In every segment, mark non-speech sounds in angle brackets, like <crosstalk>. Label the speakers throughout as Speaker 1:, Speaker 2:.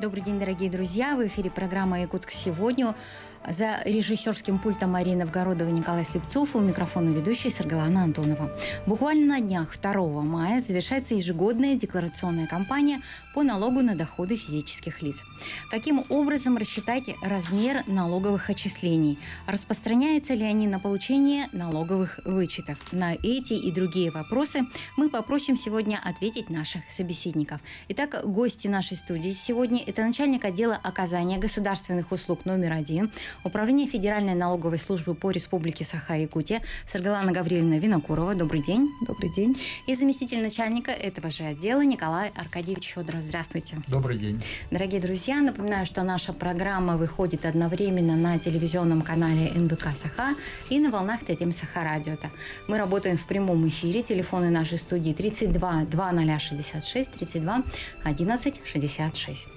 Speaker 1: Добрый день, дорогие друзья. В эфире программа «Якутск сегодня». За режиссерским пультом Марина Новгородова Николай Слепцов у микрофона ведущей Саргалана Антонова. Буквально на днях 2 мая завершается ежегодная декларационная кампания по налогу на доходы физических лиц. Каким образом рассчитать размер налоговых отчислений? Распространяются ли они на получение налоговых вычетов? На эти и другие вопросы мы попросим сегодня ответить наших собеседников. Итак, гости нашей студии сегодня – это начальник отдела оказания государственных услуг номер один – Управление Федеральной налоговой службы по Республике Саха-Якутия Саргалана Гавриловна Винокурова. Добрый день.
Speaker 2: Добрый день.
Speaker 1: И заместитель начальника этого же отдела Николай Аркадьевич Федоров. Здравствуйте.
Speaker 3: Добрый день.
Speaker 1: Дорогие друзья, напоминаю, что наша программа выходит одновременно на телевизионном канале НБК Саха и на волнах Тетим Саха Радио. Мы работаем в прямом эфире. Телефоны нашей студии 32 2066 32 11 66.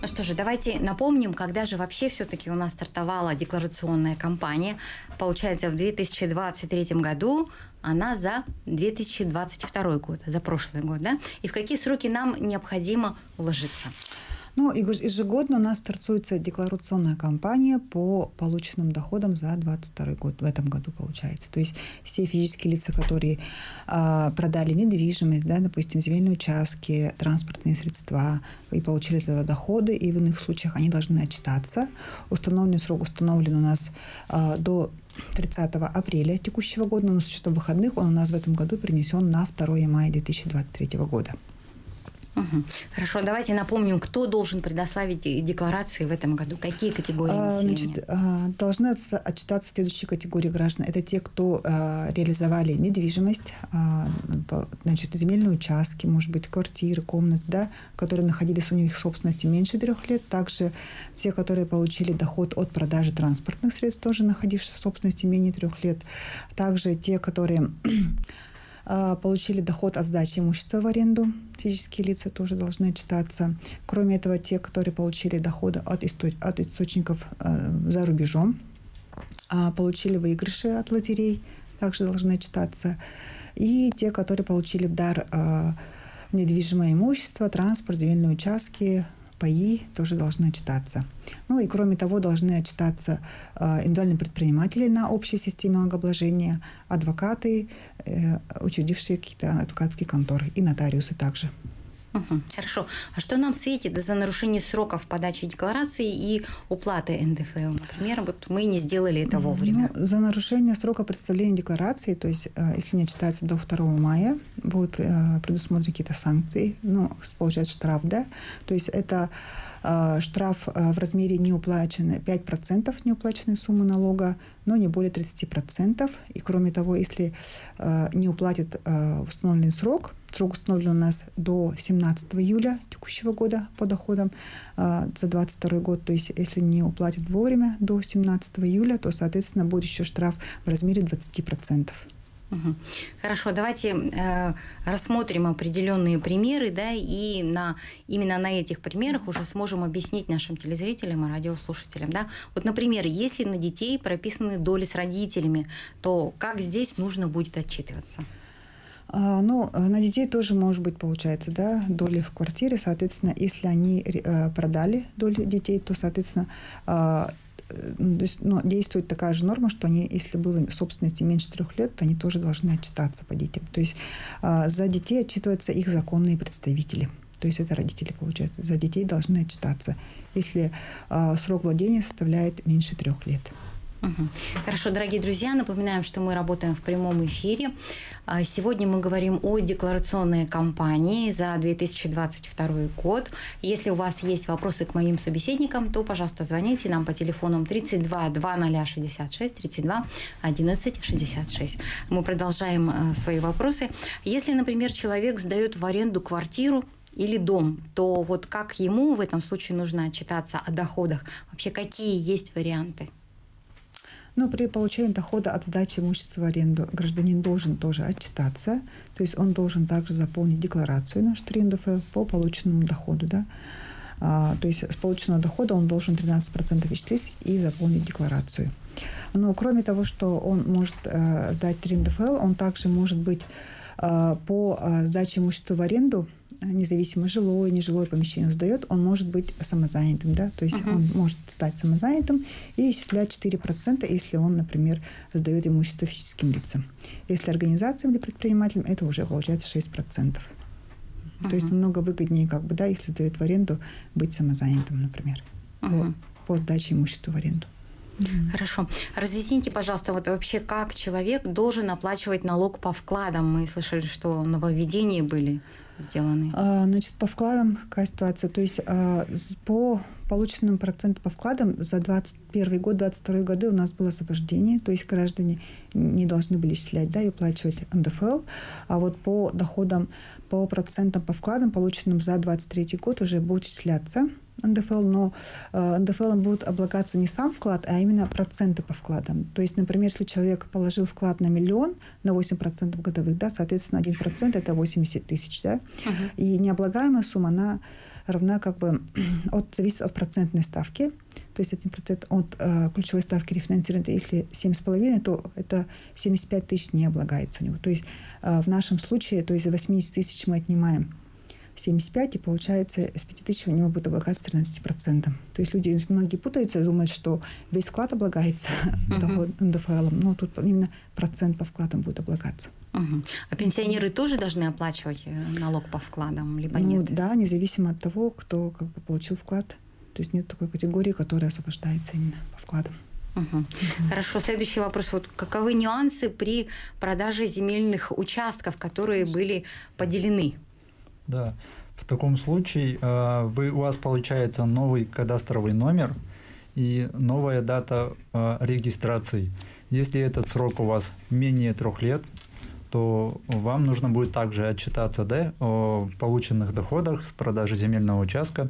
Speaker 1: Ну что же, давайте напомним, когда же вообще все-таки у нас стартовала декларационная кампания. Получается, в 2023 году она за 2022 год, за прошлый год, да? И в какие сроки нам необходимо уложиться?
Speaker 2: Ну, ежегодно у нас стартуется декларационная кампания по полученным доходам за 2022 год, в этом году получается. То есть все физические лица, которые э, продали недвижимость, да, допустим, земельные участки, транспортные средства, и получили от этого доходы, и в иных случаях они должны отчитаться. Установленный срок установлен у нас э, до 30 апреля текущего года, но с учетом выходных он у нас в этом году перенесен на 2 мая 2023 года.
Speaker 1: Угу. Хорошо, давайте напомним, кто должен предоставить декларации в этом году, какие категории а, населения? Значит,
Speaker 2: а, должны отчитаться следующие категории граждан. Это те, кто а, реализовали недвижимость, значит, земельные участки, может быть, квартиры, комнаты, да, которые находились у них в собственности меньше трех лет. Также те, которые получили доход от продажи транспортных средств, тоже находившихся в собственности менее трех лет. Также те, которые получили доход от сдачи имущества в аренду. Физические лица тоже должны отчитаться. Кроме этого, те, которые получили доходы от, исто- от источников э, за рубежом, э, получили выигрыши от лотерей, также должны отчитаться. И те, которые получили в дар э, недвижимое имущество, транспорт, земельные участки, паи тоже должны отчитаться. Ну и кроме того должны отчитаться э, индивидуальные предприниматели на общей системе налогообложения, адвокаты, э, учредившие какие-то адвокатские конторы и нотариусы также.
Speaker 1: Угу, хорошо. А что нам светит за нарушение сроков подачи декларации и уплаты НДФЛ? Например, вот мы не сделали это вовремя.
Speaker 2: Ну, за нарушение срока представления декларации, то есть э, если не отчитается до 2 мая, будут э, предусмотрены какие-то санкции, ну, получается штраф, да, то есть это э, штраф в размере неуплаченной 5% неуплаченной суммы налога, но не более 30%. И кроме того, если не уплатит в установленный срок, Срок установлен у нас до 17 июля текущего года по доходам э, за 2022 год. То есть, если не уплатит вовремя до 17 июля, то, соответственно, будет еще штраф в размере 20%.
Speaker 1: Угу. Хорошо, давайте э, рассмотрим определенные примеры, да, и на, именно на этих примерах уже сможем объяснить нашим телезрителям и радиослушателям. Да. Вот, например, если на детей прописаны доли с родителями, то как здесь нужно будет отчитываться?
Speaker 2: А, ну, на детей тоже может быть, получается, да, доли в квартире. Соответственно, если они э, продали доли детей, то, соответственно, а, ну, то есть, ну, действует такая же норма, что они, если было собственности меньше трех лет, то они тоже должны отчитаться по детям. То есть а, за детей отчитываются их законные представители. То есть это родители, получается. За детей должны отчитаться, если срок владения составляет меньше трех лет.
Speaker 1: Хорошо, дорогие друзья, напоминаем, что мы работаем в прямом эфире. А, сегодня мы говорим о декларационной кампании за 2022 год. Если у вас есть вопросы к моим собеседникам, то, пожалуйста, звоните нам по телефонам 32 2066 32 11 66. Мы продолжаем а, свои вопросы. Если, например, человек сдает в аренду квартиру, или дом, то вот как ему в этом случае нужно отчитаться о доходах? Вообще, какие есть варианты?
Speaker 2: Но при получении дохода от сдачи имущества в аренду гражданин должен тоже отчитаться, то есть он должен также заполнить декларацию на 4 НДФЛ по полученному доходу. Да? А, то есть с полученного дохода он должен 13% вычислить и заполнить декларацию. Но кроме того, что он может э, сдать 3 НДФЛ, он также может быть э, по э, сдаче имущества в аренду независимо жилое, нежилое помещение сдает, он может быть самозанятым, да, то есть uh-huh. он может стать самозанятым и исчислять 4%, если он, например, сдает имущество физическим лицам. Если организациям или предпринимателям, это уже получается 6%. Uh-huh. То есть намного выгоднее, как бы, да, если дает в аренду, быть самозанятым, например, uh-huh. по, по сдаче имущества в аренду.
Speaker 1: Хорошо. Разъясните, пожалуйста, вот вообще как человек должен оплачивать налог по вкладам? Мы слышали, что нововведения были сделаны.
Speaker 2: А, значит, по вкладам какая ситуация? То есть а, по полученным процентам по вкладам за 2021 год, 2022 годы у нас было освобождение, то есть граждане не должны были исчислять да, и уплачивать НДФЛ, а вот по доходам, по процентам по вкладам, полученным за 2023 год, уже будет исчисляться НДФЛ, но э, НДФЛ будет облагаться не сам вклад, а именно проценты по вкладам. То есть, например, если человек положил вклад на миллион на 8% годовых, да, соответственно, 1% это 80 тысяч, да, uh-huh. и необлагаемая сумма, она равна как бы <clears throat> от, зависит от процентной ставки, то есть 1% от э, ключевой ставки рефинансирования. Если 7,5, то это 75 тысяч не облагается у него. То есть э, в нашем случае, то есть 80 тысяч мы отнимаем 75, и получается с 5 тысяч у него будет облагаться 13%. То есть люди, многие путаются и думают, что весь вклад облагается uh-huh. НДФЛ, но тут именно процент по вкладам будет облагаться.
Speaker 1: Угу. А пенсионеры тоже должны оплачивать э, налог по вкладам, либо
Speaker 2: ну,
Speaker 1: нет?
Speaker 2: Да, независимо от того, кто как бы получил вклад. То есть нет такой категории, которая освобождается именно по вкладам.
Speaker 1: Угу. Угу. Хорошо, следующий вопрос. Вот каковы нюансы при продаже земельных участков, которые были поделены?
Speaker 3: Да, в таком случае э, вы, у вас получается новый кадастровый номер и новая дата э, регистрации. Если этот срок у вас менее трех лет, то вам нужно будет также отчитаться да, о полученных доходах с продажи земельного участка,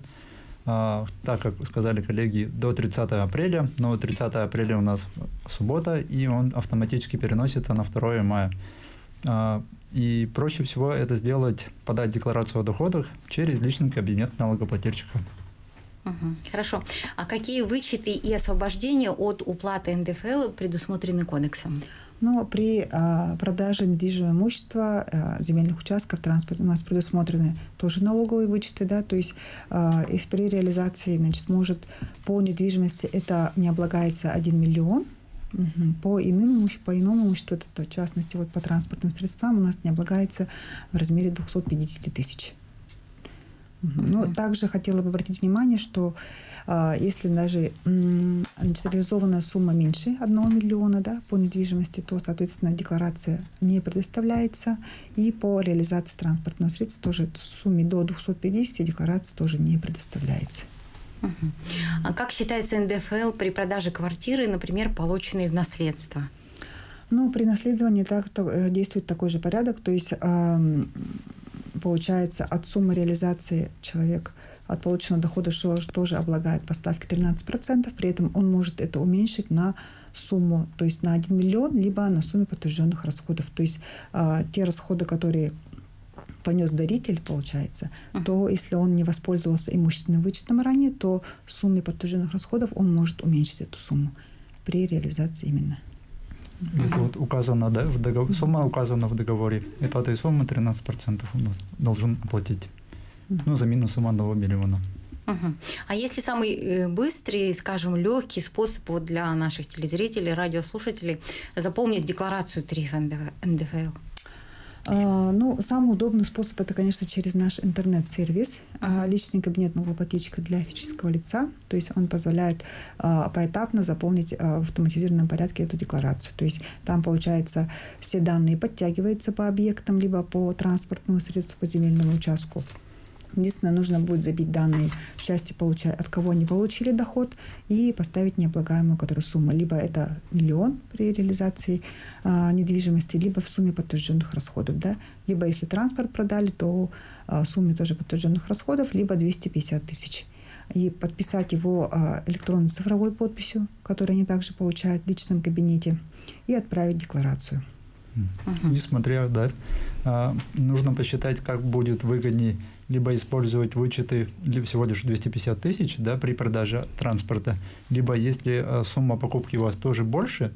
Speaker 3: э, так как сказали коллеги, до 30 апреля, но 30 апреля у нас суббота, и он автоматически переносится на 2 мая. И проще всего это сделать, подать декларацию о доходах через личный кабинет налогоплательщика.
Speaker 1: Угу, хорошо. А какие вычеты и освобождения от уплаты НДФЛ предусмотрены кодексом?
Speaker 2: Ну, при а, продаже недвижимого имущества, а, земельных участков, транспорта у нас предусмотрены тоже налоговые вычеты, да, то есть а, и при реализации, значит, может по недвижимости это не облагается 1 миллион, по иным по иному имуществу, это, в частности, вот по транспортным средствам у нас не облагается в размере 250 тысяч. Но также хотела бы обратить внимание, что а, если даже значит, реализованная сумма меньше 1 миллиона да, по недвижимости, то, соответственно, декларация не предоставляется. И по реализации транспортного средства тоже в сумме до 250 декларация тоже не предоставляется.
Speaker 1: А как считается НДФЛ при продаже квартиры, например, полученной в наследство?
Speaker 2: Ну, при наследовании так, то, э, действует такой же порядок, то есть э, получается от суммы реализации человек от полученного дохода что тоже облагает по ставке 13%, при этом он может это уменьшить на сумму, то есть на 1 миллион, либо на сумме подтвержденных расходов. То есть э, те расходы, которые понес даритель, получается, uh-huh. то если он не воспользовался имущественным вычетом ранее, то в сумме подтвержденных расходов он может уменьшить эту сумму при реализации именно.
Speaker 3: Это вот указано, да, в договор, сумма указана в договоре. И по этой сумме 13% он должен оплатить. Ну, за минусом 1 миллиона.
Speaker 1: Угу. А если самый э, быстрый, скажем, легкий способ вот для наших телезрителей, радиослушателей заполнить декларацию ТРИФ НДФЛ?
Speaker 2: А, ну, самый удобный способ это, конечно, через наш интернет-сервис, а, личный кабинет налогоплательщика для физического лица. То есть он позволяет а, поэтапно заполнить в автоматизированном порядке эту декларацию. То есть там, получается, все данные подтягиваются по объектам, либо по транспортному средству, по земельному участку. Единственное, нужно будет забить данные в части, от кого они получили доход, и поставить необлагаемую которую сумму. Либо это миллион при реализации а, недвижимости, либо в сумме подтвержденных расходов. Да? Либо если транспорт продали, то а, в сумме тоже подтвержденных расходов, либо 250 тысяч. И подписать его а, электронной цифровой подписью, которую они также получают в личном кабинете, и отправить декларацию.
Speaker 3: Несмотря, да, а, нужно посчитать, как будет выгоднее либо использовать вычеты всего лишь 250 тысяч да, при продаже транспорта, либо если а, сумма покупки у вас тоже больше,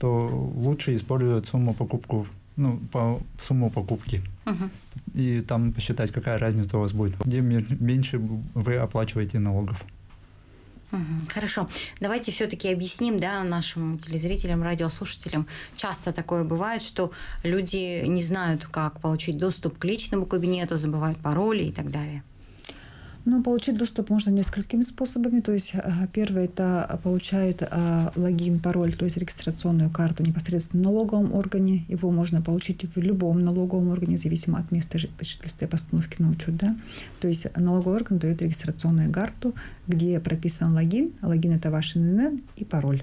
Speaker 3: то лучше использовать сумму покупку ну, по сумму покупки. Угу. И там посчитать, какая разница у вас будет, где меньше вы оплачиваете налогов.
Speaker 1: Хорошо. Давайте все-таки объясним да, нашим телезрителям, радиослушателям. Часто такое бывает, что люди не знают, как получить доступ к личному кабинету, забывают пароли и так далее.
Speaker 2: Ну, получить доступ можно несколькими способами. То есть э, первый это получает э, логин, пароль, то есть регистрационную карту непосредственно в налоговом органе. Его можно получить в любом налоговом органе, зависимо от места жительства и постановки на учет. Да? То есть налоговый орган дает регистрационную карту, где прописан логин. Логин это ваш ННН и пароль.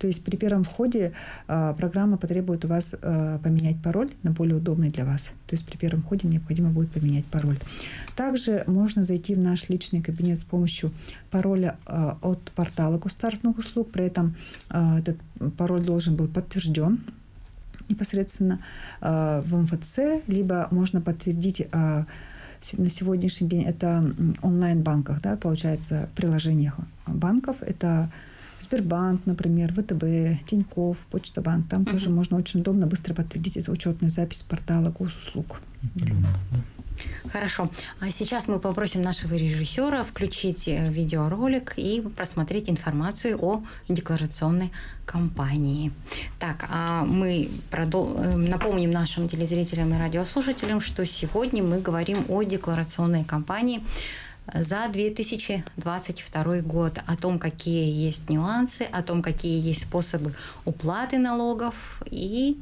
Speaker 2: То есть при первом входе э, программа потребует у вас э, поменять пароль на более удобный для вас. То есть при первом входе необходимо будет поменять пароль. Также можно зайти в наш личный кабинет с помощью пароля э, от портала государственных услуг. При этом э, этот пароль должен был подтвержден непосредственно э, в МФЦ, либо можно подтвердить э, на сегодняшний день это онлайн-банках, да, получается, в приложениях банков. Это Сбербанк, например, ВТБ, Тиньков, Почта Банк. Там угу. тоже можно очень удобно быстро подтвердить эту учетную запись портала госуслуг.
Speaker 1: Хорошо. А сейчас мы попросим нашего режиссера включить э, видеоролик и просмотреть информацию о декларационной кампании. Так, а мы продол... Э, напомним нашим телезрителям и радиослушателям, что сегодня мы говорим о декларационной кампании за 2022 год, о том, какие есть нюансы, о том, какие есть способы уплаты налогов и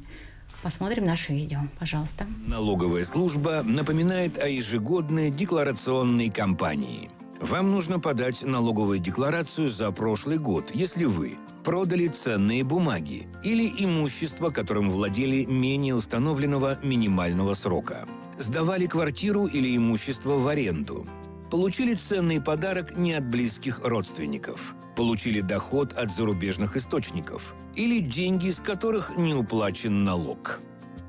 Speaker 1: Посмотрим наше видео, пожалуйста.
Speaker 4: Налоговая служба напоминает о ежегодной декларационной кампании. Вам нужно подать налоговую декларацию за прошлый год, если вы продали ценные бумаги или имущество, которым владели менее установленного минимального срока, сдавали квартиру или имущество в аренду, получили ценный подарок не от близких родственников, получили доход от зарубежных источников или деньги, с которых не уплачен налог.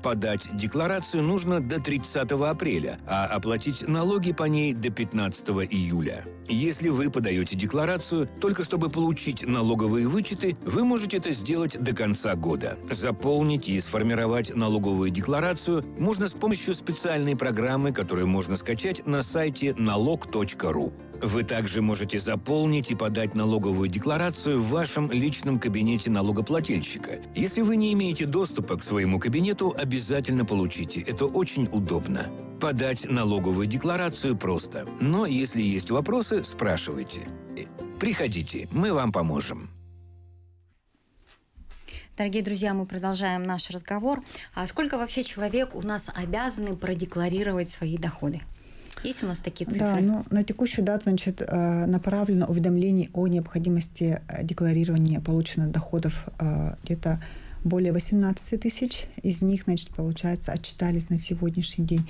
Speaker 4: Подать декларацию нужно до 30 апреля, а оплатить налоги по ней до 15 июля. Если вы подаете декларацию только чтобы получить налоговые вычеты, вы можете это сделать до конца года. Заполнить и сформировать налоговую декларацию можно с помощью специальной программы, которую можно скачать на сайте налог.ру. Вы также можете заполнить и подать налоговую декларацию в вашем личном кабинете налогоплательщика. Если вы не имеете доступа к своему кабинету, обязательно получите. Это очень удобно. Подать налоговую декларацию просто. Но если есть вопросы, спрашивайте. Приходите, мы вам поможем.
Speaker 1: Дорогие друзья, мы продолжаем наш разговор. А сколько вообще человек у нас обязаны продекларировать свои доходы? Есть у нас такие цифры?
Speaker 2: Да, ну, на текущую дату значит, э, направлено уведомление о необходимости э, декларирования полученных доходов э, где-то более 18 тысяч. Из них, значит, получается, отчитались на сегодняшний день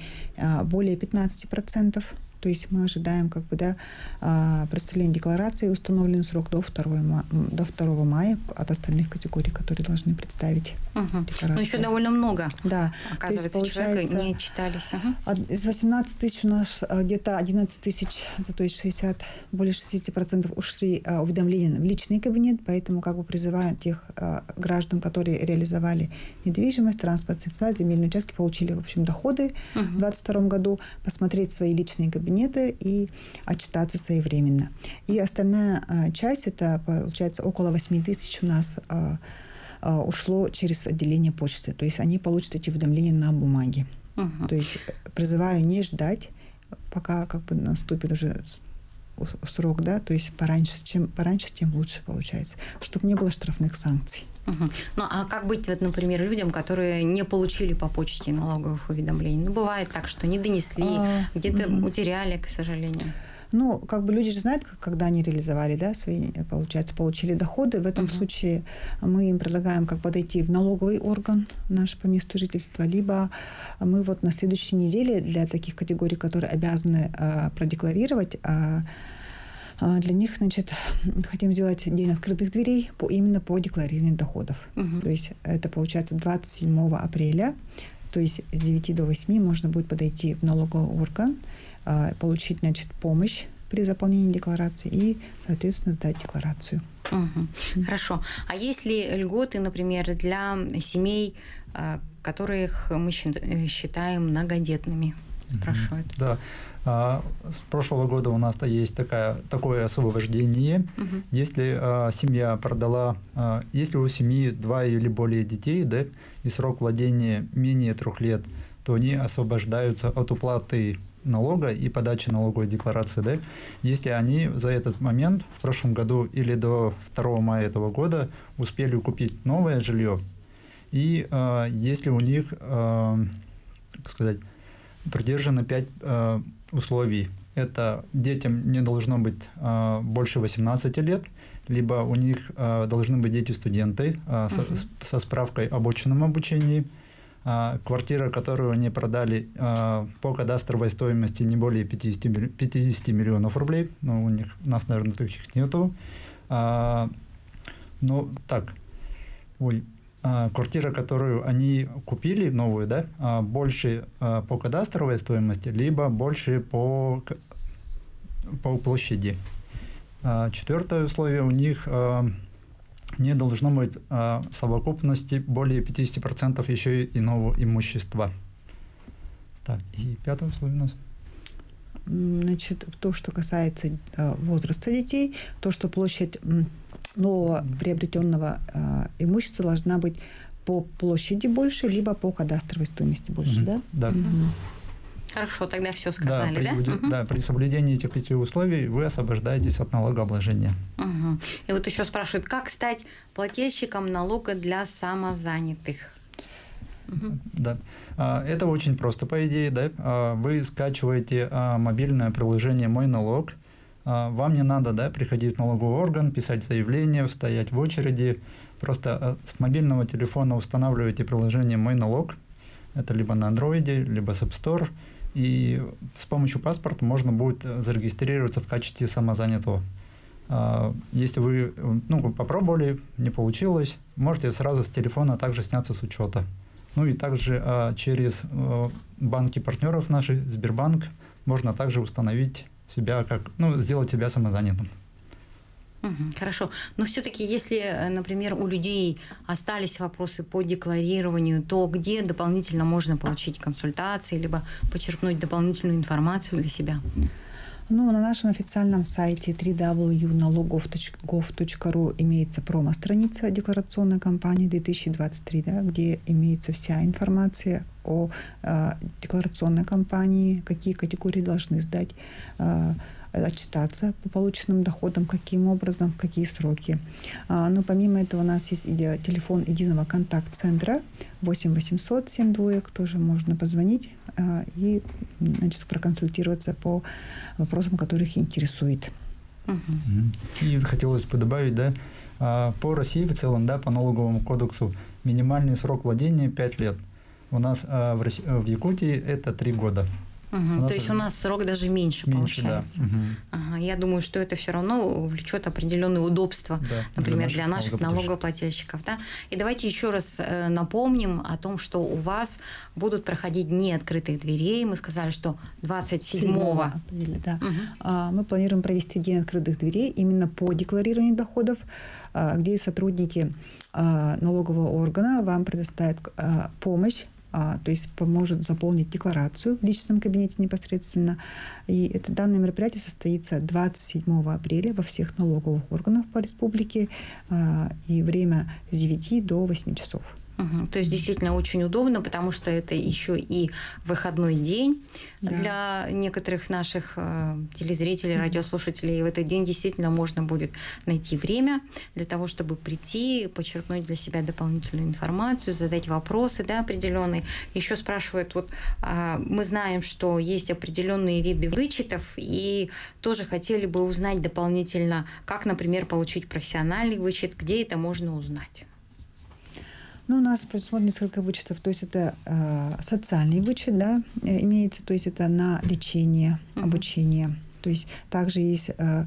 Speaker 2: более 15 процентов. То есть мы ожидаем как бы, да, а, представления декларации, установленный срок до 2, до 2 мая от остальных категорий, которые должны представить
Speaker 1: угу. декларацию. Но еще довольно много,
Speaker 2: да.
Speaker 1: оказывается, то есть, человека не читались.
Speaker 2: Угу. Из 18 тысяч у нас а, где-то 11 тысяч, то есть 60, более 60% ушли а, уведомления в личный кабинет, поэтому как бы призываю тех граждан, которые реализовали недвижимость, транспортные средства, земельные участки, получили, в общем, доходы угу. в 2022 году, посмотреть свои личные кабинеты, кабинеты и отчитаться своевременно. И остальная а, часть, это получается около 8 тысяч у нас а, а, ушло через отделение почты. То есть они получат эти уведомления на бумаге. Угу. То есть призываю не ждать, пока как бы наступит уже срок, да, то есть пораньше, чем пораньше, тем лучше получается, чтобы не было штрафных санкций.
Speaker 1: Угу. Ну, а как быть, вот, например, людям, которые не получили по почте налоговых уведомлений? Ну, бывает так, что не донесли, а, где-то угу. утеряли, к сожалению.
Speaker 2: Ну, как бы люди же знают, когда они реализовали, да, свои, получается, получили доходы. В этом uh случае мы им предлагаем как подойти в налоговый орган наш по месту жительства, либо мы вот на следующей неделе для таких категорий, которые обязаны э, продекларировать, э, для них, значит, хотим сделать день открытых дверей по, именно по декларированию доходов. Угу. То есть это получается 27 апреля, то есть с 9 до 8 можно будет подойти в налоговый орган, а, получить, значит, помощь при заполнении декларации и, соответственно, сдать декларацию.
Speaker 1: Угу. Хорошо. А есть ли льготы, например, для семей, а, которых мы считаем многодетными? Спрашивают.
Speaker 3: Да. А, с прошлого года у нас есть такая, такое освобождение. Угу. Если а, семья продала, а, если у семьи два или более детей, да, и срок владения менее трех лет, то они освобождаются от уплаты налога и подачи налоговой декларации, да, если они за этот момент в прошлом году или до 2 мая этого года успели купить новое жилье, и э, если у них, э, как сказать, придержано 5 э, условий. Это детям не должно быть э, больше 18 лет, либо у них э, должны быть дети-студенты э, угу. со, со справкой об очном обучении, э, квартира, которую они продали э, по кадастровой стоимости не более 50, 50 миллионов рублей, но у них, у нас, наверное, таких нету. Э, ну, так, ой, квартира, которую они купили, новую, да, а, больше а, по кадастровой стоимости, либо больше по, по площади. Четвертое условие у них не должно быть совокупности более 50% еще и иного имущества. Так, и пятое условие у нас –
Speaker 2: Значит, то, что касается возраста детей, то, что площадь нового приобретенного э, имущества должна быть по площади больше, либо по кадастровой стоимости больше, mm-hmm. да?
Speaker 3: Да. Mm-hmm.
Speaker 1: Хорошо, тогда все сказали, да?
Speaker 3: При,
Speaker 1: да?
Speaker 3: Угу. да, при соблюдении этих пяти условий вы освобождаетесь от налогообложения.
Speaker 1: Угу. И вот еще спрашивают, как стать плательщиком налога для самозанятых?
Speaker 3: Да. А, это очень просто, по идее, да. А, вы скачиваете мобильное приложение «Мой налог». Вам не надо, да, приходить в налоговый орган, писать заявление, стоять в очереди. Просто с мобильного телефона устанавливаете приложение «Мой налог». Это либо на андроиде, либо с App Store. И с помощью паспорта можно будет зарегистрироваться в качестве самозанятого. Если вы ну, попробовали, не получилось, можете сразу с телефона также сняться с учета. Ну и также а, через а, банки партнеров наши, Сбербанк, можно также установить себя как, ну, сделать себя самозанятым.
Speaker 1: хорошо. Но все-таки, если, э, например, у людей остались вопросы по декларированию, то где дополнительно можно получить консультации, либо почерпнуть дополнительную информацию для себя?
Speaker 2: Ну, на нашем официальном сайте www.налогов.gov.ru имеется промо-страница декларационной кампании 2023, да, где имеется вся информация о э, декларационной кампании, какие категории должны сдать э, отчитаться по полученным доходам, каким образом, в какие сроки. А, но помимо этого у нас есть телефон единого контакт-центра 8 800 7 двоек, тоже можно позвонить а, и значит, проконсультироваться по вопросам, которых интересует.
Speaker 3: И хотелось бы добавить, да, а, по России в целом, да, по налоговому кодексу минимальный срок владения 5 лет. У нас в, России, в Якутии это 3 года.
Speaker 1: Угу, то есть у нас срок даже меньше, меньше получается. Да. Угу. Ага, я думаю, что это все равно влечет определенные удобства, да, например, для наших, для наших налогоплательщиков. Да? И давайте еще раз э, напомним о том, что у вас будут проходить дни открытых дверей. Мы сказали, что 27
Speaker 2: апреля. Да. Угу. Мы планируем провести день открытых дверей именно по декларированию доходов, а, где сотрудники а, налогового органа вам предоставят а, помощь то есть поможет заполнить декларацию в личном кабинете непосредственно. И это данное мероприятие состоится 27 апреля во всех налоговых органах по республике, а, и время с 9 до 8 часов.
Speaker 1: Угу. То есть действительно очень удобно, потому что это еще и выходной день да. для некоторых наших э, телезрителей, угу. радиослушателей. И в этот день действительно можно будет найти время для того, чтобы прийти, подчеркнуть для себя дополнительную информацию, задать вопросы да, определенные. Еще спрашивают, вот э, мы знаем, что есть определенные виды вычетов, и тоже хотели бы узнать дополнительно, как, например, получить профессиональный вычет, где это можно узнать.
Speaker 2: Ну, у нас предусмотрено несколько вычетов. То есть это э, социальный вычет, да, э, имеется, то есть это на лечение, обучение. То есть также есть э,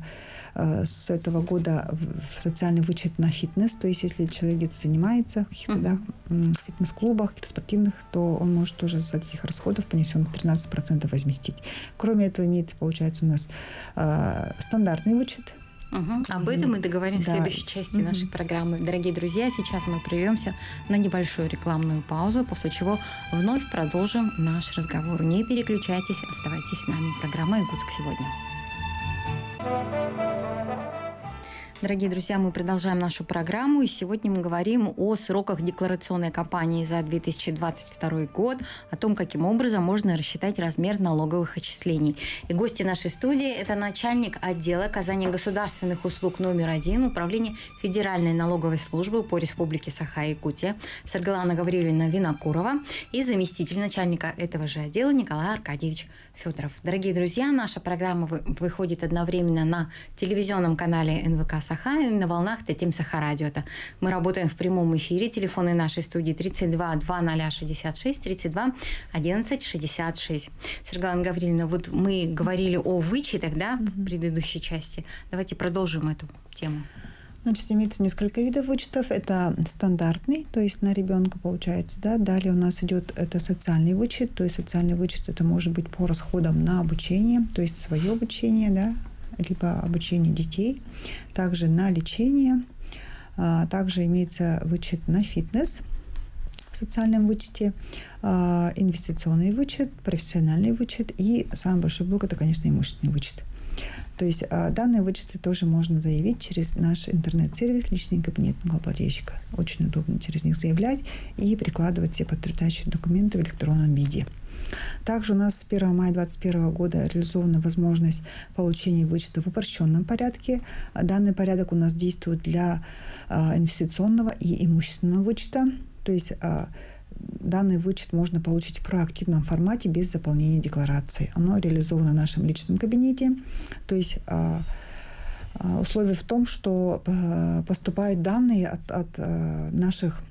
Speaker 2: э, с этого года социальный вычет на фитнес. То есть если человек где-то занимается в каких-то да, фитнес-клубах, каких-то спортивных, то он может тоже с этих расходов понесен 13% возместить. Кроме этого имеется, получается, у нас э, стандартный вычет
Speaker 1: Угу. Об этом мы договорим да. в следующей части угу. нашей программы. Дорогие друзья, сейчас мы прервемся на небольшую рекламную паузу, после чего вновь продолжим наш разговор. Не переключайтесь, оставайтесь с нами. Программа «Иркутск сегодня». Дорогие друзья, мы продолжаем нашу программу, и сегодня мы говорим о сроках декларационной кампании за 2022 год, о том, каким образом можно рассчитать размер налоговых отчислений. И гости нашей студии – это начальник отдела оказания государственных услуг номер один Управления Федеральной налоговой службы по Республике Саха-Якутия Саргалана Гавриловна Винокурова и заместитель начальника этого же отдела Николай Аркадьевич Федоров. Дорогие друзья, наша программа выходит одновременно на телевизионном канале НВК Саха и на волнах Татим Саха Радио. Мы работаем в прямом эфире. Телефоны нашей студии 32 2066 32 11 66. Сергея Гавриловна, вот мы говорили о вычетах да, в предыдущей части. Давайте продолжим эту тему.
Speaker 2: Значит, имеется несколько видов вычетов. Это стандартный, то есть на ребенка получается, да. Далее у нас идет это социальный вычет, то есть социальный вычет это может быть по расходам на обучение, то есть свое обучение, да, либо обучение детей. Также на лечение. А, также имеется вычет на фитнес в социальном вычете, а, инвестиционный вычет, профессиональный вычет и самый большой блок это, конечно, имущественный вычет. То есть а, данные вычеты тоже можно заявить через наш интернет-сервис «Личный кабинет налогоплательщика». Очень удобно через них заявлять и прикладывать все подтверждающие документы в электронном виде. Также у нас с 1 мая 2021 года реализована возможность получения вычета в упрощенном порядке. Данный порядок у нас действует для а, инвестиционного и имущественного вычета. То есть а, данный вычет можно получить в проактивном формате без заполнения декларации. Оно реализовано в нашем личном кабинете. То есть а, а, условие в том, что а, поступают данные от, от наших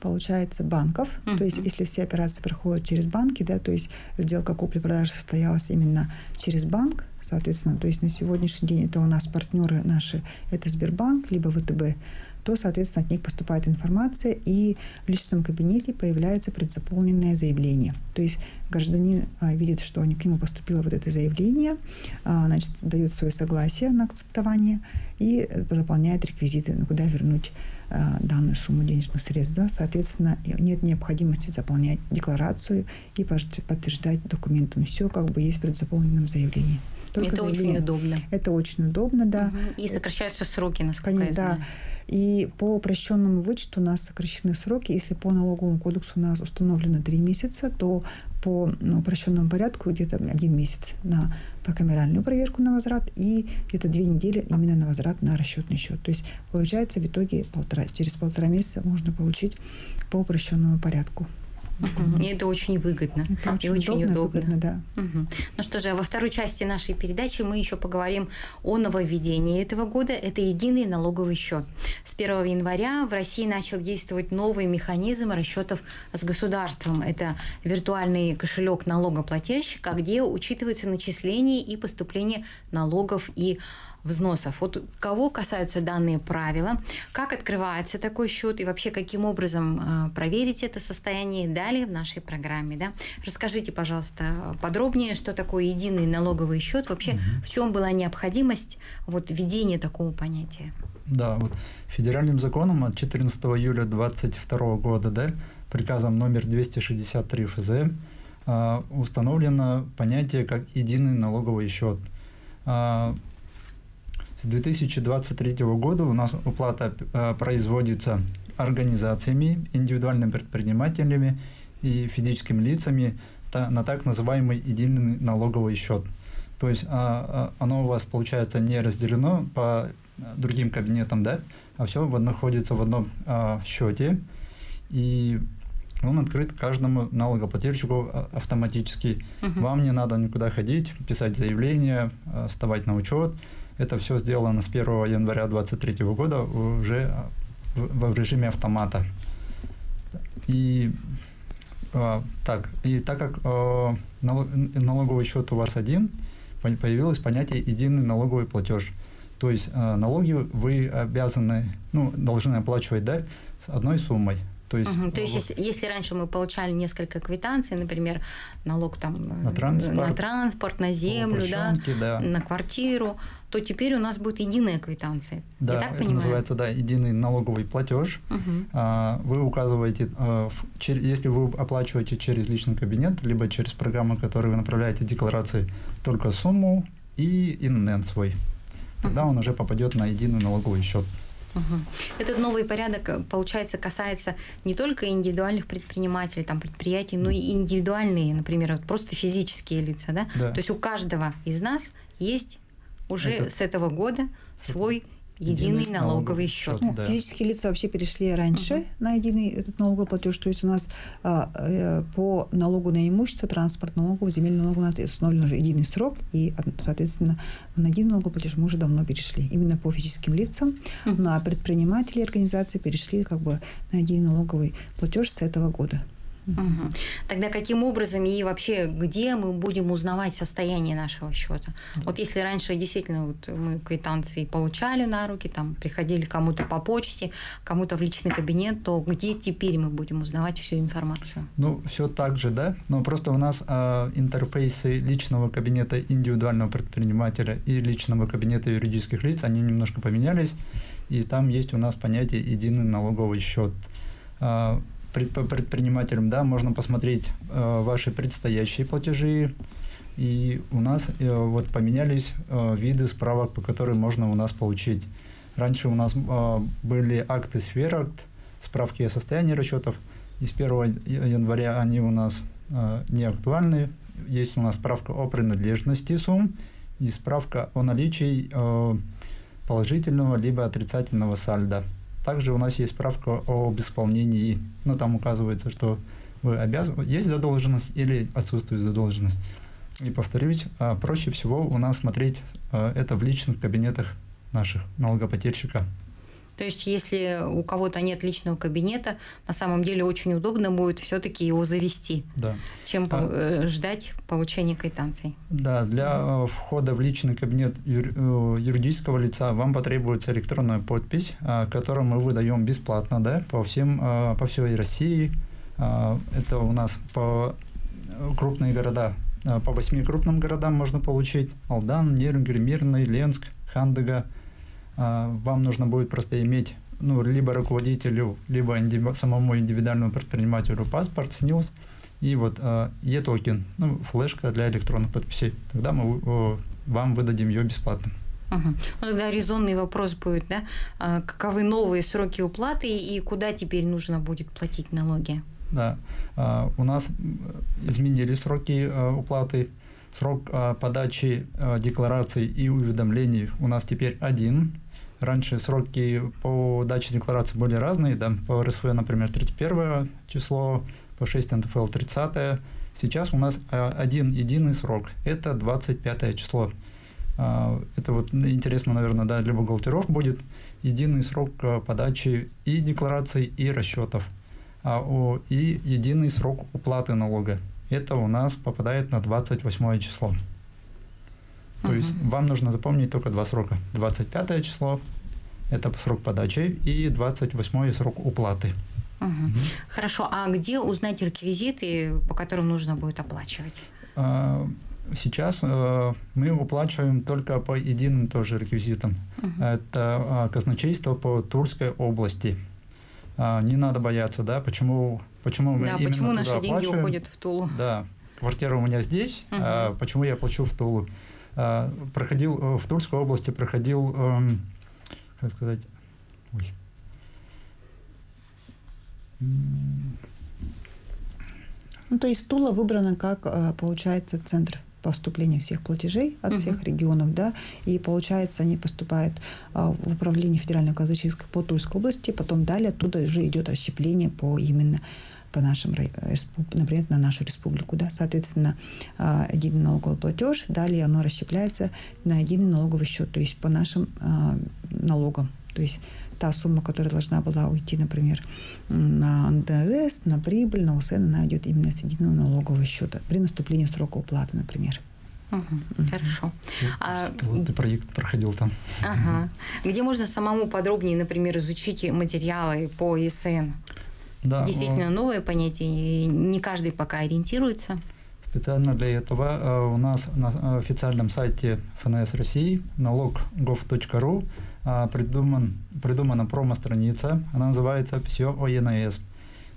Speaker 2: получается банков, uh-huh. то есть если все операции проходят через банки, да, то есть сделка купли-продажи состоялась именно через банк, соответственно, то есть на сегодняшний день это у нас партнеры наши, это Сбербанк, либо ВТБ, то, соответственно, от них поступает информация, и в личном кабинете появляется предзаполненное заявление. То есть гражданин а, видит, что к нему поступило вот это заявление, а, значит, дает свое согласие на акцептование и заполняет реквизиты, ну, куда вернуть а, данную сумму денежных средств. Да? Соответственно, нет необходимости заполнять декларацию и подтверждать документом. Все как бы есть в предзаполненном заявлении.
Speaker 1: Только это заявление. очень удобно.
Speaker 2: Это очень удобно, да.
Speaker 1: Угу. И сокращаются сроки, насколько Конечно, я знаю. Да.
Speaker 2: И по упрощенному вычету у нас сокращены сроки. Если по налоговому кодексу у нас установлено 3 месяца, то по ну, упрощенному порядку где-то один месяц на покамеральную проверку на возврат и где-то две недели именно на возврат на расчетный счет. То есть получается в итоге полтора, через полтора месяца можно получить по упрощенному порядку.
Speaker 1: Угу. И это очень выгодно.
Speaker 2: Это очень и очень удобно. Выгодно, да.
Speaker 1: Угу. Ну что же, во второй части нашей передачи мы еще поговорим о нововведении этого года. Это единый налоговый счет. С 1 января в России начал действовать новый механизм расчетов с государством. Это виртуальный кошелек налогоплательщика, где учитываются начисления и поступления налогов и взносов. Вот кого касаются данные правила, как открывается такой счет и вообще каким образом э, проверить это состояние далее в нашей программе. Да? Расскажите, пожалуйста, подробнее, что такое единый налоговый счет, вообще угу. в чем была необходимость вот, введения такого понятия.
Speaker 3: Да, вот федеральным законом от 14 июля 2022 года, да, приказом номер 263 ФЗ э, установлено понятие как единый налоговый счет. С 2023 года у нас уплата э, производится организациями, индивидуальными предпринимателями и физическими лицами на так называемый единый налоговый счет. То есть а, а, оно у вас получается не разделено по другим кабинетам, да, а все находится в одном а, счете, и он открыт каждому налогоплательщику автоматически. Угу. Вам не надо никуда ходить, писать заявление, вставать на учет. Это все сделано с 1 января 2023 года уже в, в режиме автомата. И а, так, и так как а, налоговый счет у вас один, появилось понятие единый налоговый платеж. То есть а, налоги вы обязаны, ну, должны оплачивать да, с одной суммой.
Speaker 1: То есть, угу. То есть вот, если, если раньше мы получали несколько квитанций, например, налог там
Speaker 3: на транспорт,
Speaker 1: на, транспорт, на землю, да,
Speaker 3: да,
Speaker 1: на квартиру, то теперь у нас будет единая квитанция.
Speaker 3: Да,
Speaker 1: Я так
Speaker 3: это
Speaker 1: понимаю?
Speaker 3: называется да, единый налоговый платеж. Угу. Вы указываете, а, если вы оплачиваете через личный кабинет, либо через программу, которую вы направляете декларации, только сумму и ИНН свой. Тогда угу. он уже попадет на единый налоговый счет.
Speaker 1: Угу. Этот новый порядок, э, получается, касается не только индивидуальных предпринимателей, там, предприятий, но и индивидуальные, например, вот просто физические лица, да?
Speaker 3: да?
Speaker 1: То есть у каждого из нас есть уже Это... с этого года свой единый, единый налоговый счет.
Speaker 2: Ну, да. Физические лица вообще перешли раньше угу. на единый этот налоговый платеж. То есть у нас а, э, по налогу на имущество, транспорт, налогу, земельный налог у нас установлен уже единый срок, и, соответственно, на единый налоговый платеж мы уже давно перешли. Именно по физическим лицам. Угу. Ну, а предприниматели организации перешли как бы на единый налоговый платеж с этого года.
Speaker 1: Угу. Тогда каким образом и вообще где мы будем узнавать состояние нашего счета? Вот если раньше действительно вот мы квитанции получали на руки, там приходили кому-то по почте, кому-то в личный кабинет, то где теперь мы будем узнавать всю информацию?
Speaker 3: Ну, все так же, да, но просто у нас э, интерфейсы личного кабинета индивидуального предпринимателя и личного кабинета юридических лиц, они немножко поменялись, и там есть у нас понятие единый налоговый счет предпринимателям, да, можно посмотреть э, ваши предстоящие платежи, и у нас э, вот поменялись э, виды справок, по которым можно у нас получить. Раньше у нас были акты сферакт, справки о состоянии расчетов, и с 1 января они у нас не актуальны. Есть у нас справка о принадлежности сумм и справка о наличии положительного либо отрицательного сальда. Также у нас есть справка об исполнении. Ну, там указывается, что вы обязаны, есть задолженность или отсутствует задолженность. И повторюсь, а, проще всего у нас смотреть а, это в личных кабинетах наших налогоплательщика.
Speaker 1: То есть, если у кого-то нет личного кабинета, на самом деле очень удобно будет все-таки его завести,
Speaker 3: да.
Speaker 1: чем а, ждать получения квитанций.
Speaker 3: Да, для входа в личный кабинет юр, э, юридического лица вам потребуется электронная подпись, которую мы выдаем бесплатно, да, по всем, по всей России. Это у нас по крупные города, по восьми крупным городам можно получить: Алдан, Нерюнгель, Мирный, Ленск, Хандыга. А, вам нужно будет просто иметь ну, либо руководителю, либо индиви- самому индивидуальному предпринимателю паспорт, СНИЛС, и вот e-токен, ну, флешка для электронных подписей. Тогда мы вам выдадим ее бесплатно.
Speaker 1: Угу. Ну, тогда резонный вопрос будет, да? А каковы новые сроки уплаты и куда теперь нужно будет платить налоги?
Speaker 3: Да, а, у нас изменили сроки а, уплаты. Срок а, подачи а, деклараций и уведомлений у нас теперь один. Раньше сроки по даче декларации были разные, да, по РСВ, например, 31 число, по 6 НТФЛ 30. Сейчас у нас а, один единый срок, это 25 число. Это вот интересно, наверное, да, для бухгалтеров будет единый срок подачи и деклараций, и расчетов, и единый срок уплаты налога это у нас попадает на 28 число. То uh-huh. есть вам нужно запомнить только два срока. 25 число – это срок подачи, и 28 срок уплаты.
Speaker 1: Угу. Угу. Хорошо, а где узнать реквизиты, по которым нужно будет оплачивать?
Speaker 3: А, сейчас э, мы уплачиваем только по единым тоже реквизитам. Угу. Это э, казначейство по Турской области. А, не надо бояться, да, почему, почему мы
Speaker 1: да,
Speaker 3: именно
Speaker 1: почему наши деньги уходят в Тулу.
Speaker 3: Да, квартира у меня здесь, угу. а почему я плачу в Тулу? А, проходил э, в Тульской области, проходил, эм, как сказать, ой.
Speaker 2: Ну, то есть Тула выбрана как, э, получается, центр поступления всех платежей от угу. всех регионов, да, и получается они поступают а, в управление федерального казначейства по Тульской области, потом далее оттуда уже идет расщепление по именно по нашим, например, на нашу республику, да, соответственно, а, единый налоговый платеж, далее оно расщепляется на единый налоговый счет, то есть по нашим а, налогам, то есть та сумма, которая должна была уйти, например, на НДС, на прибыль, на УСН, она идет именно с единого налогового счета при наступлении срока уплаты, например.
Speaker 1: Угу, хорошо.
Speaker 3: А, Пилотный проект проходил там.
Speaker 1: Ага. Где можно самому подробнее, например, изучить материалы по ИСН? Да, действительно новое понятие, и не каждый пока ориентируется.
Speaker 3: Специально для этого э, у нас на официальном сайте ФНС России налог.gov.ru э, придуман, придумана промо-страница, она называется «Все о ЕНС».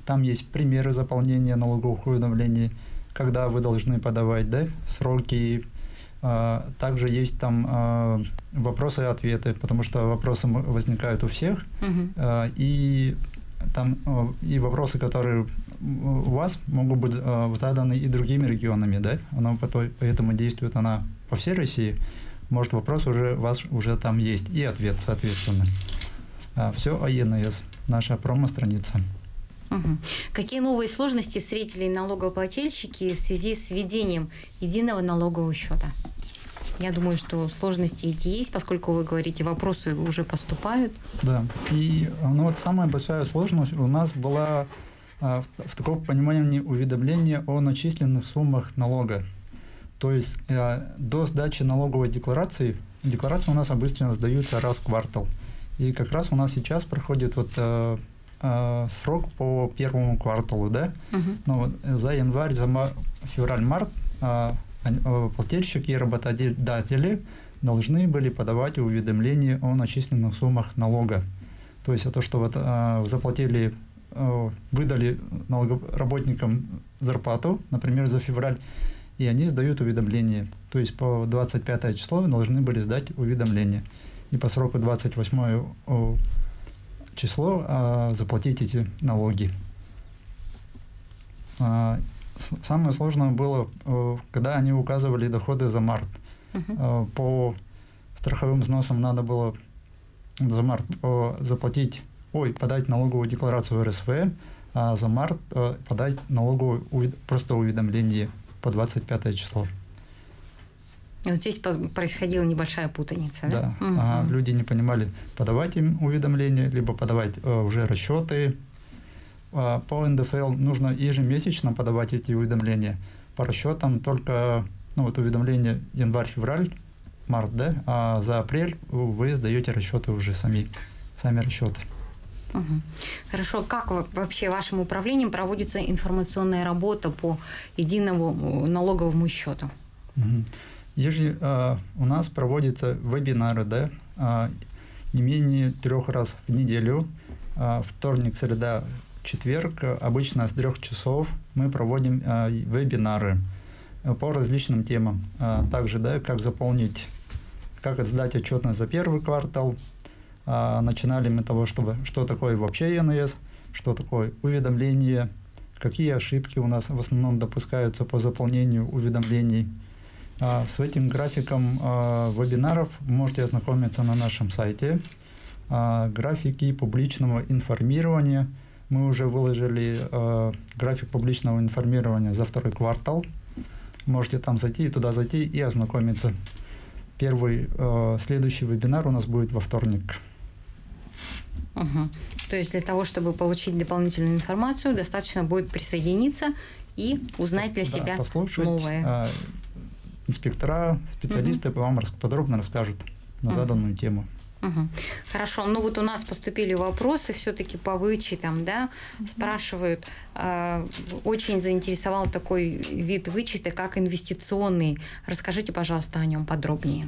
Speaker 3: Там есть примеры заполнения налоговых уведомлений, когда вы должны подавать, да, сроки. Э, также есть там вопросы и ответы, потому что вопросы возникают у всех. Угу. И там и вопросы, которые у вас могут быть э, заданы и другими регионами, да? Она поэтому действует она по всей России. Может, вопрос уже у вас уже там есть и ответ, соответственно. А, Все о ЕНС, наша промо-страница.
Speaker 1: Угу. Какие новые сложности встретили налогоплательщики в связи с введением единого налогового счета? Я думаю, что сложности эти есть, поскольку вы говорите, вопросы уже поступают.
Speaker 3: Да. И ну, вот самая большая сложность у нас была а, в таком понимании уведомления о начисленных суммах налога. То есть э, до сдачи налоговой декларации, декларации у нас обычно сдаются раз в квартал. И как раз у нас сейчас проходит вот э, э, срок по первому кварталу, да? Угу. Ну, вот за январь, за февраль-март плательщики и работодатели должны были подавать уведомления о начисленных суммах налога. То есть то, что вот, заплатили Э, выдали работникам зарплату, например, за февраль, и они сдают уведомление. То есть по 25 число должны были сдать уведомление. И по сроку 28 число а, заплатить эти налоги. Самое сложное было, э, когда они указывали доходы за март. Uh-huh. По страховым взносам надо было за март заплатить ой, подать налоговую декларацию РСВ, а за март э, подать налоговое просто уведомление по 25 число.
Speaker 1: Вот здесь происходила небольшая путаница,
Speaker 3: да? Да. Угу. А, люди не понимали, подавать им уведомления, либо подавать а, уже расчеты. А, по НДФЛ нужно ежемесячно подавать эти уведомления. По расчетам только ну, вот уведомление январь-февраль, март, да, а за апрель вы сдаете расчеты уже сами, сами расчеты.
Speaker 1: Угу. Хорошо. Как вообще вашим управлением проводится информационная работа по единому налоговому счету?
Speaker 3: Угу. Ежели, э, у нас проводятся вебинары, да, э, не менее трех раз в неделю, э, вторник, среда, четверг, обычно с трех часов мы проводим э, вебинары по различным темам. Э, также, да, как заполнить, как сдать отчетность за первый квартал, а, начинали мы того, чтобы что такое вообще ЕНС, что такое уведомление, какие ошибки у нас в основном допускаются по заполнению уведомлений. А, с этим графиком а, вебинаров можете ознакомиться на нашем сайте. Графики публичного информирования. Мы уже выложили график публичного информирования за второй квартал. Можете там зайти, туда зайти и ознакомиться. Первый следующий вебинар у нас будет во вторник.
Speaker 1: Угу. То есть для того, чтобы получить дополнительную информацию, достаточно будет присоединиться и узнать для да, себя
Speaker 3: послушать,
Speaker 1: новое.
Speaker 3: А, инспектора, специалисты угу. вам подробно расскажут на угу. заданную тему.
Speaker 1: Угу. Хорошо. Ну вот у нас поступили вопросы все-таки по вычетам, да, угу. спрашивают. Э, очень заинтересовал такой вид вычета, как инвестиционный. Расскажите, пожалуйста, о нем подробнее.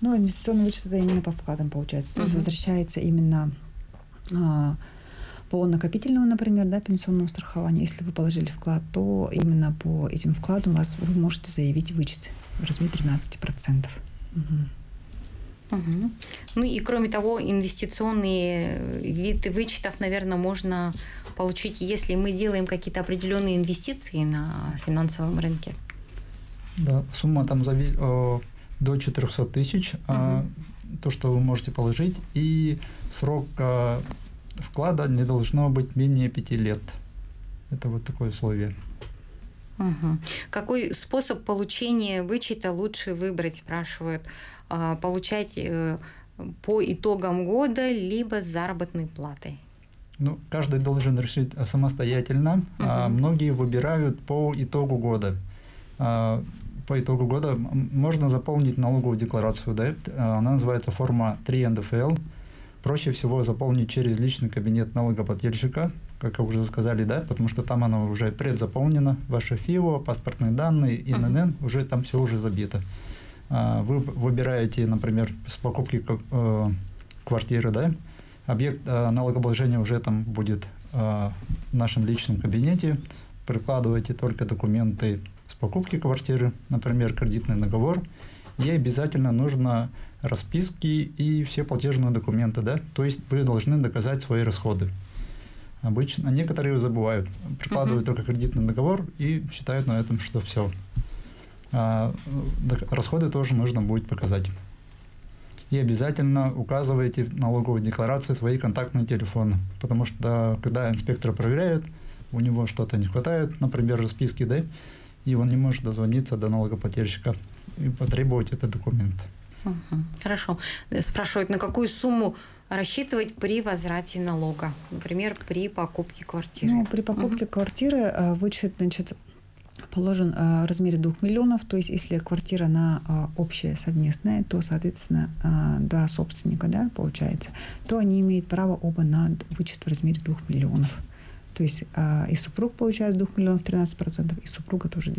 Speaker 2: Ну, инвестиционный вычет это именно по вкладам получается. То есть возвращается именно а, по накопительному, например, да, пенсионному страхованию. Если вы положили вклад, то именно по этим вкладам вас, вы можете заявить вычет в размере 13%. Угу.
Speaker 1: Угу. Ну и кроме того, инвестиционные виды вычетов, наверное, можно получить, если мы делаем какие-то определенные инвестиции на финансовом рынке.
Speaker 3: Да, сумма там зави до 400 тысяч, угу. а, то, что вы можете положить, и срок а, вклада не должно быть менее 5 лет. Это вот такое условие.
Speaker 1: Угу. Какой способ получения вычета лучше выбрать, спрашивают. А, получать э, по итогам года, либо с заработной платой?
Speaker 3: Ну, каждый должен решить самостоятельно. Угу. А многие выбирают по итогу года. А, по итогу года можно заполнить налоговую декларацию. Да? Она называется форма 3 НДФЛ. проще всего заполнить через личный кабинет налогоплательщика, как вы уже сказали, да, потому что там оно уже предзаполнено, ваше ФИО, паспортные данные, ИНН, uh-huh. уже там все уже забито. А, вы выбираете, например, с покупки э, квартиры, да, объект э, налогообложения уже там будет э, в нашем личном кабинете, прикладываете только документы с покупки квартиры, например, кредитный договор, и обязательно нужно расписки и все платежные документы, да, то есть вы должны доказать свои расходы. Обычно некоторые забывают, прикладывают uh-huh. только кредитный договор и считают на этом, что все. А, расходы тоже нужно будет показать. И обязательно указывайте в налоговой декларации свои контактные телефоны, потому что когда инспектор проверяет, у него что-то не хватает, например, расписки, да, и он не может дозвониться до налогоплательщика и потребовать этот документ.
Speaker 1: Угу. Хорошо. Спрашивают, на какую сумму рассчитывать при возврате налога, например, при покупке квартиры?
Speaker 2: Ну, при покупке угу. квартиры э, вычет, значит, положен э, в размере 2 миллионов, то есть если квартира на э, общая совместная, то, соответственно, два собственника, да, получается, то они имеют право оба на вычет в размере 2 миллионов. То есть и супруг получает с 2 миллионов 13%, и супруга тоже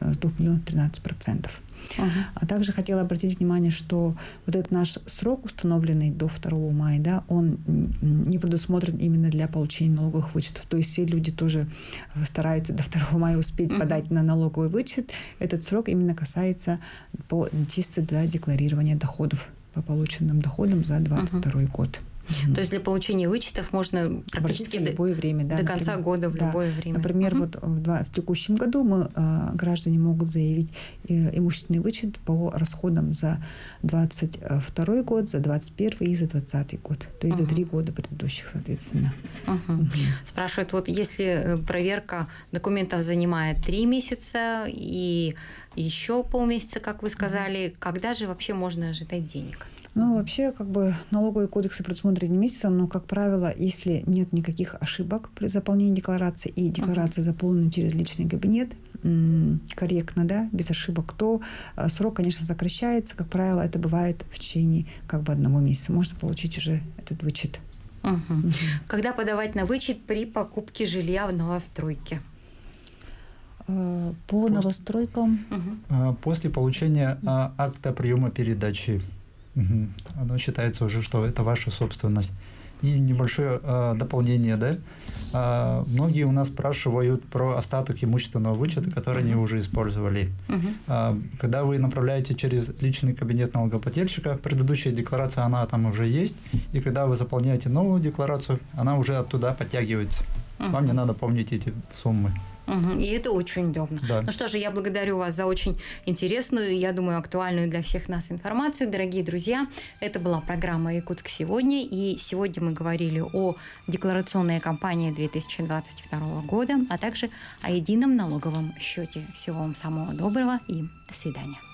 Speaker 2: с 2 миллионов 13%. А также хотела обратить внимание, что вот этот наш срок, установленный до 2 мая, да, он не предусмотрен именно для получения налоговых вычетов. То есть все люди тоже стараются до 2 мая успеть подать на налоговый вычет. Этот срок именно касается по, чисто для декларирования доходов по полученным доходам за 2022 uh-huh. год.
Speaker 1: То есть для получения вычетов можно практически
Speaker 2: в любое время, да,
Speaker 1: до например, конца года в да. любое время.
Speaker 2: Например, угу. вот в, два, в текущем году мы э, граждане могут заявить э, имущественный вычет по расходам за 22 год, за 21 и за 20 год. То есть угу. за три года предыдущих, соответственно.
Speaker 1: Спрашивают, вот если э, проверка документов занимает три месяца и еще полмесяца, как вы сказали, когда же вообще можно ожидать денег?
Speaker 2: Ну, вообще, как бы налоговые кодексы предусмотрены месяцем, но, как правило, если нет никаких ошибок при заполнении декларации и декларация заполнена через личный кабинет, корректно, да, без ошибок, то э, срок, конечно, сокращается. Как правило, это бывает в течение как бы одного месяца. Можно получить уже этот вычет.
Speaker 1: Угу. Угу. Когда подавать на вычет при покупке жилья в новостройке?
Speaker 2: Э, по После... новостройкам.
Speaker 3: Угу. После получения а, акта приема передачи Угу. Оно считается уже, что это ваша собственность. И небольшое э, дополнение, да. Э, многие у нас спрашивают про остаток имущественного вычета, который они уже использовали. Uh-huh. Э, когда вы направляете через личный кабинет налогоплательщика, предыдущая декларация, она там уже есть, и когда вы заполняете новую декларацию, она уже оттуда подтягивается. Uh-huh. Вам не надо помнить эти суммы.
Speaker 1: Угу, и это очень удобно. Да. Ну что же, я благодарю вас за очень интересную, я думаю, актуальную для всех нас информацию. Дорогие друзья, это была программа «Якутск сегодня», и сегодня мы говорили о декларационной кампании 2022 года, а также о едином налоговом счете. Всего вам самого доброго и до свидания.